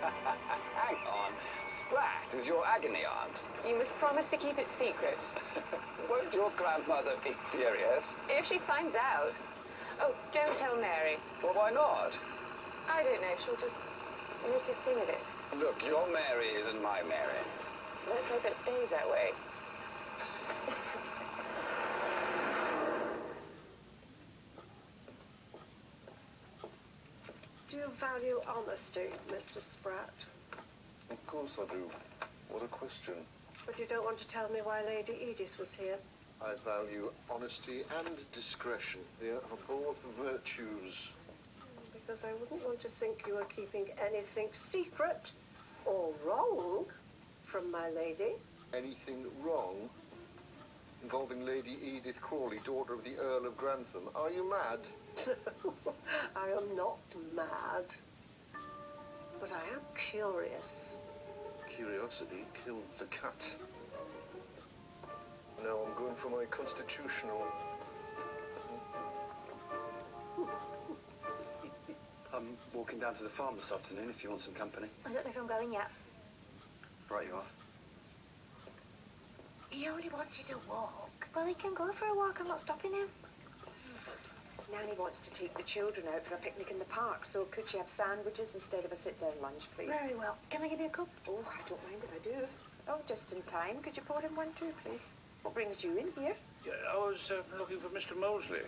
Hang on. Spratt is your agony aunt. You must promise to keep it secret. Won't your grandmother be furious? If she finds out. Oh, don't tell Mary. Well, why not? I don't know. She'll just make a thing of it. Look, your Mary isn't my Mary. Let's hope it stays that way. Do you value honesty, Mr. Spratt? Of course I do. What a question. But you don't want to tell me why Lady Edith was here? I value honesty and discretion. They are both virtues. Hmm, because I wouldn't want to think you were keeping anything secret or wrong from my lady. Anything wrong involving Lady Edith Crawley, daughter of the Earl of Grantham. Are you mad? I am not mad. But I am curious. Curiosity killed the cat. Now I'm going for my constitutional. I'm walking down to the farm this afternoon if you want some company. I don't know if I'm going yet. Right you are. He only wanted a walk. Well, he can go for a walk. I'm not stopping him. Nanny wants to take the children out for a picnic in the park, so could she have sandwiches instead of a sit-down lunch, please? Very well. Can I give you a cup? Oh, I don't mind if I do. Oh, just in time. Could you pour in one too, please? What brings you in here? Yeah, I was uh, looking for Mr. Molesley.